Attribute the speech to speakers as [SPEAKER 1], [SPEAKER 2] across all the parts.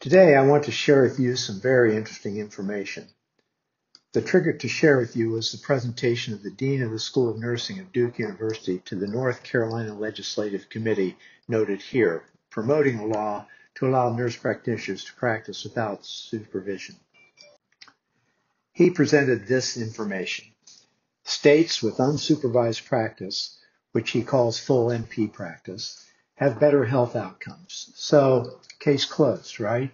[SPEAKER 1] Today, I want to share with you some very interesting information. The trigger to share with you was the presentation of the Dean of the School of Nursing of Duke University to the North Carolina Legislative Committee noted here, promoting a law to allow nurse practitioners to practice without supervision. He presented this information. States with unsupervised practice, which he calls full NP practice, have better health outcomes. So, case closed, right?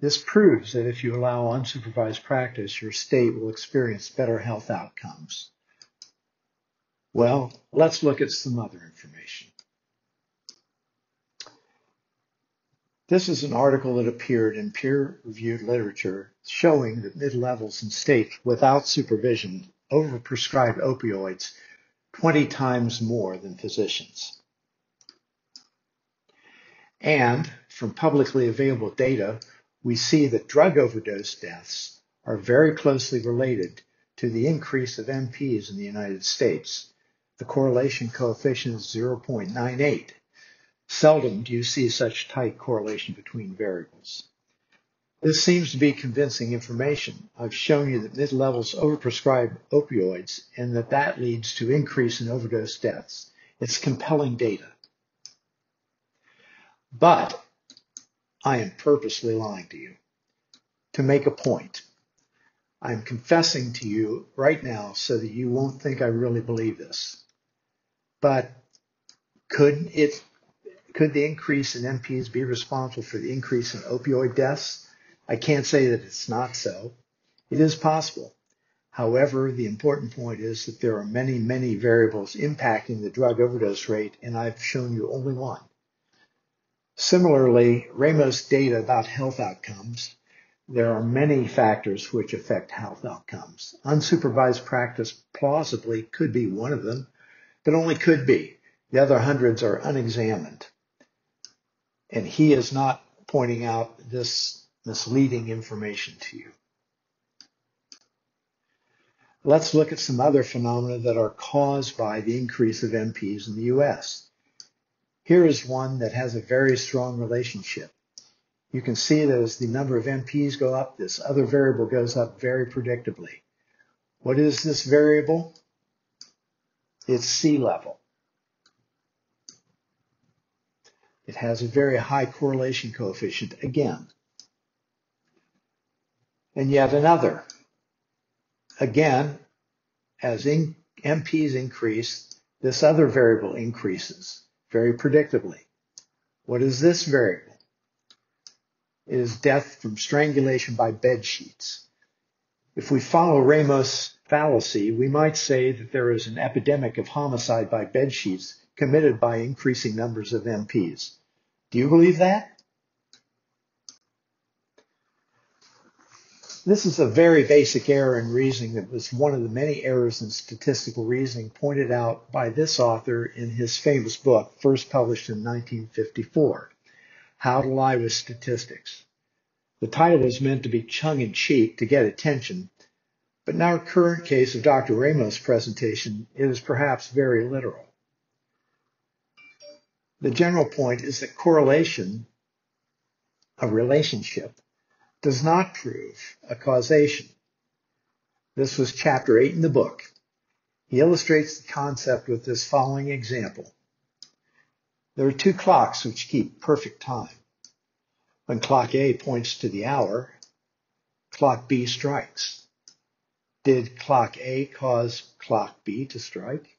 [SPEAKER 1] This proves that if you allow unsupervised practice, your state will experience better health outcomes. Well, let's look at some other information. This is an article that appeared in peer-reviewed literature showing that mid-levels in states without supervision overprescribe opioids 20 times more than physicians. And from publicly available data, we see that drug overdose deaths are very closely related to the increase of NPs in the United States. The correlation coefficient is 0.98. Seldom do you see such tight correlation between variables. This seems to be convincing information. I've shown you that mid-levels overprescribe opioids and that that leads to increase in overdose deaths. It's compelling data. But I am purposely lying to you to make a point. I'm confessing to you right now so that you won't think I really believe this. But could it could the increase in NPs be responsible for the increase in opioid deaths? I can't say that it's not so. It is possible. However, the important point is that there are many, many variables impacting the drug overdose rate, and I've shown you only one. Similarly, Ramos data about health outcomes, there are many factors which affect health outcomes. Unsupervised practice plausibly could be one of them, but only could be. The other hundreds are unexamined. And he is not pointing out this misleading information to you. Let's look at some other phenomena that are caused by the increase of NPs in the US. Here is one that has a very strong relationship. You can see that as the number of NPs go up, this other variable goes up very predictably. What is this variable? It's sea level. It has a very high correlation coefficient again. And yet another. Again, as in, NPs increase, this other variable increases very predictably. What is this variable? It is death from strangulation by bed sheets. If we follow Ramos' fallacy, we might say that there is an epidemic of homicide by bed sheets committed by increasing numbers of NPs. Do you believe that? This is a very basic error in reasoning that was one of the many errors in statistical reasoning pointed out by this author in his famous book, first published in 1954, How to Lie with Statistics. The title was meant to be tongue in cheek to get attention, but in our current case of Dr. Ramos' presentation, it is perhaps very literal. The general point is that correlation, a relationship, does not prove a causation. This was chapter 8 in the book. He illustrates the concept with this following example. There are two clocks which keep perfect time. When clock A points to the hour, clock B strikes. Did clock A cause clock B to strike?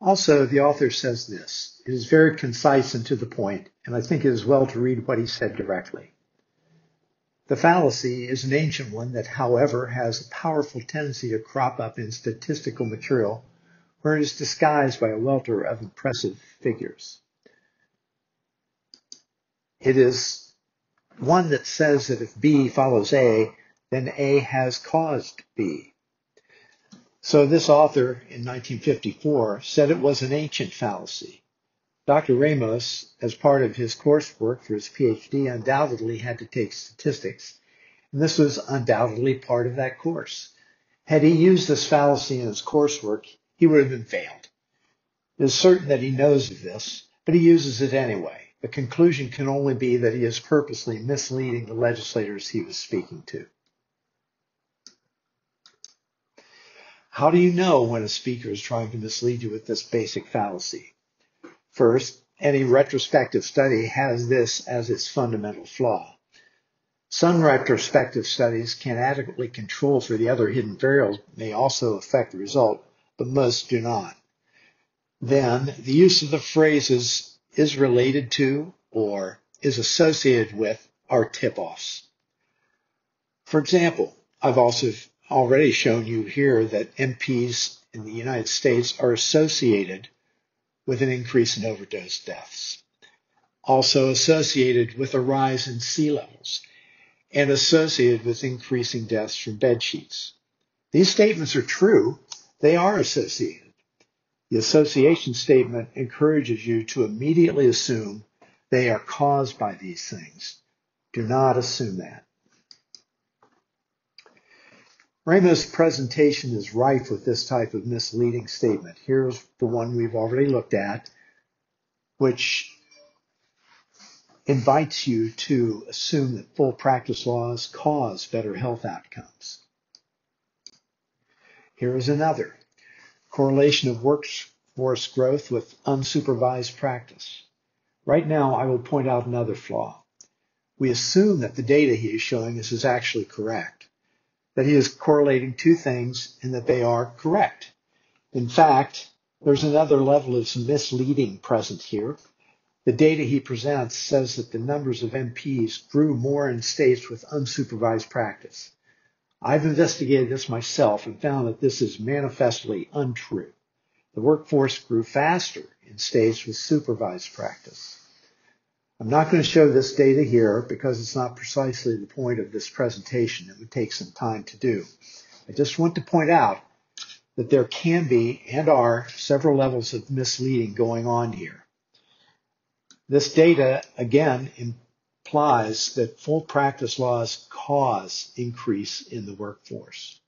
[SPEAKER 1] Also, the author says this. It is very concise and to the point, and I think it is well to read what he said directly. The fallacy is an ancient one that, however, has a powerful tendency to crop up in statistical material where it is disguised by a welter of impressive figures. It is one that says that if B follows A, then A has caused B. So this author in 1954 said it was an ancient fallacy. Dr. Ramos, as part of his coursework for his PhD, undoubtedly had to take statistics, and this was undoubtedly part of that course. Had he used this fallacy in his coursework, he would have been failed. It is certain that he knows of this, but he uses it anyway. the conclusion can only be that he is purposely misleading the legislators he was speaking to. How do you know when a speaker is trying to mislead you with this basic fallacy? First, any retrospective study has this as its fundamental flaw. Some retrospective studies can adequately control for the other hidden variables may also affect the result, but most do not. Then the use of the phrases is related to or is associated with are tip-offs. For example, I've also already shown you here that NPs in the United States are associated with an increase in overdose deaths, also associated with a rise in sea levels, and associated with increasing deaths from bed sheets. These statements are true. They are associated. The association statement encourages you to immediately assume they are caused by these things. Do not assume that. Ramos' presentation is rife with this type of misleading statement. Here's the one we've already looked at, which invites you to assume that full practice laws cause better health outcomes. Here is another correlation of workforce growth with unsupervised practice. Right now, I will point out another flaw. We assume that the data he is showing us is actually correct that he is correlating two things and that they are correct. In fact, there's another level of misleading present here. The data he presents says that the numbers of NPs grew more in states with unsupervised practice. I've investigated this myself and found that this is manifestly untrue. The workforce grew faster in states with supervised practice. I'm not going to show this data here because it's not precisely the point of this presentation. It would take some time to do. I just want to point out that there can be and are several levels of misleading going on here. This data, again, implies that full practice laws cause increase in the workforce.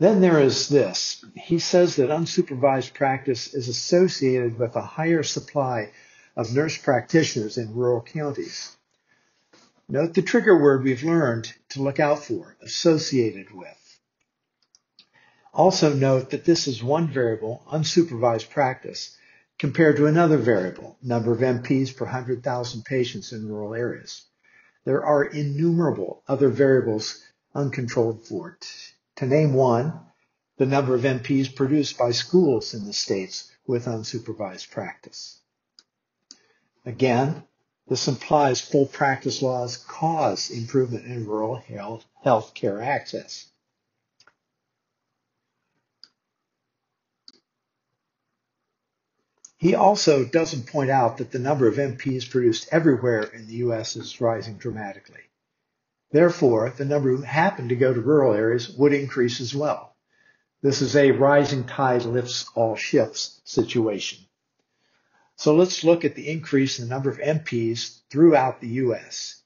[SPEAKER 1] Then there is this. He says that unsupervised practice is associated with a higher supply of nurse practitioners in rural counties. Note the trigger word we've learned to look out for, associated with. Also note that this is one variable, unsupervised practice, compared to another variable, number of NPs per 100,000 patients in rural areas. There are innumerable other variables uncontrolled for. To name one, the number of NPs produced by schools in the states with unsupervised practice. Again, this implies full practice laws cause improvement in rural health, health care access. He also doesn't point out that the number of NPs produced everywhere in the U.S. is rising dramatically. Therefore, the number who happen to go to rural areas would increase as well. This is a rising tide lifts all ships situation. So let's look at the increase in the number of NPs throughout the U.S.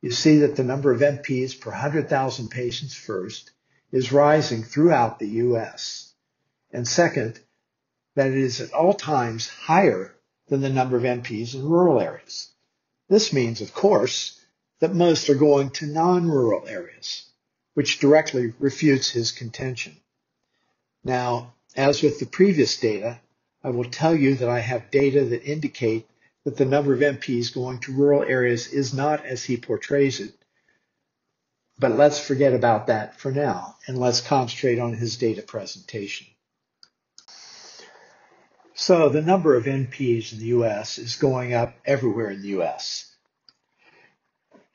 [SPEAKER 1] You see that the number of NPs per 100,000 patients first is rising throughout the U.S. And second, that it is at all times higher than the number of NPs in rural areas. This means, of course, that most are going to non-rural areas, which directly refutes his contention. Now, as with the previous data, I will tell you that I have data that indicate that the number of NPs going to rural areas is not as he portrays it. But let's forget about that for now, and let's concentrate on his data presentation. So the number of NPs in the U.S. is going up everywhere in the U.S.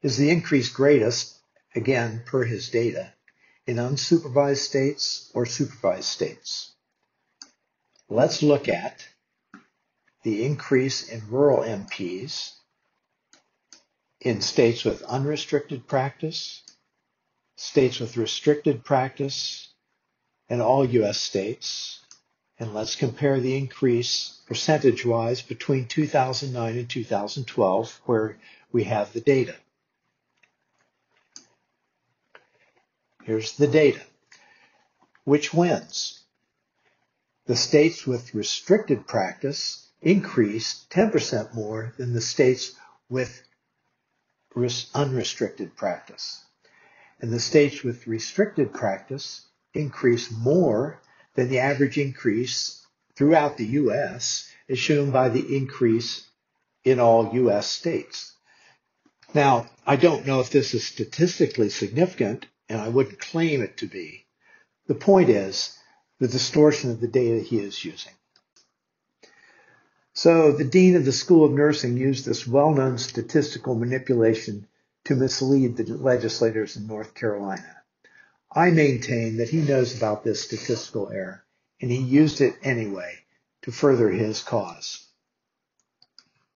[SPEAKER 1] Is the increase greatest, again, per his data, in unsupervised states or supervised states? Let's look at the increase in rural NPs in states with unrestricted practice, states with restricted practice, and all U.S. states. And let's compare the increase percentage-wise between 2009 and 2012, where we have the data. Here's the data. Which wins? The states with restricted practice increased 10% more than the states with unrestricted practice. And the states with restricted practice increased more than the average increase throughout the U.S., as shown by the increase in all U.S. states. Now, I don't know if this is statistically significant, and I wouldn't claim it to be. The point is the distortion of the data he is using. So the dean of the School of Nursing used this well-known statistical manipulation to mislead the legislators in North Carolina. I maintain that he knows about this statistical error, and he used it anyway to further his cause.